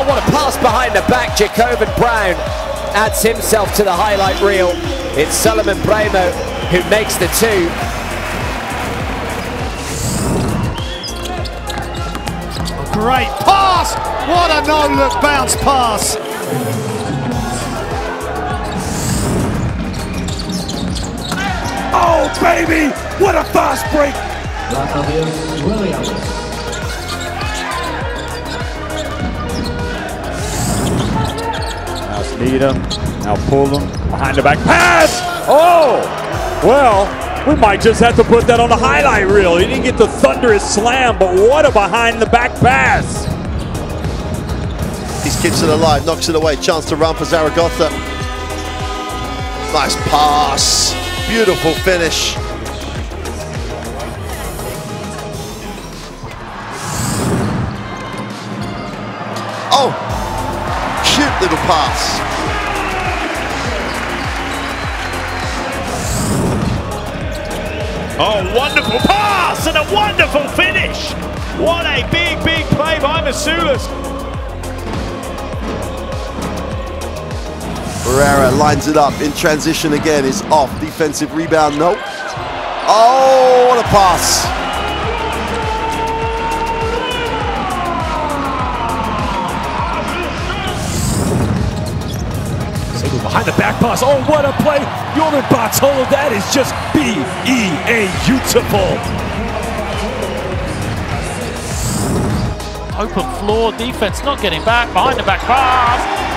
Oh, what a pass behind the back. Jacoban Brown adds himself to the highlight reel. It's Solomon Bramo who makes the two. Great pass! What a no-look bounce pass! Oh, baby! What a fast break! Latavius Williams. Now Sneedham, now pull him behind the back pass. Oh, well, we might just have to put that on the highlight reel. He didn't get the thunderous slam, but what a behind the back pass. He's keeps it alive, knocks it away. Chance to run for Zaragoza. Nice pass. Beautiful finish. Oh, cute little pass. Oh, wonderful pass and a wonderful finish. What a big, big play by Masulas. Barrera lines it up in transition again. Is off. Defensive rebound. No. Oh, what a pass. behind the back pass. Oh, what a play. Jordan Bartolo, that is just B-E-A-utiful. Open floor, defense not getting back, behind the back pass.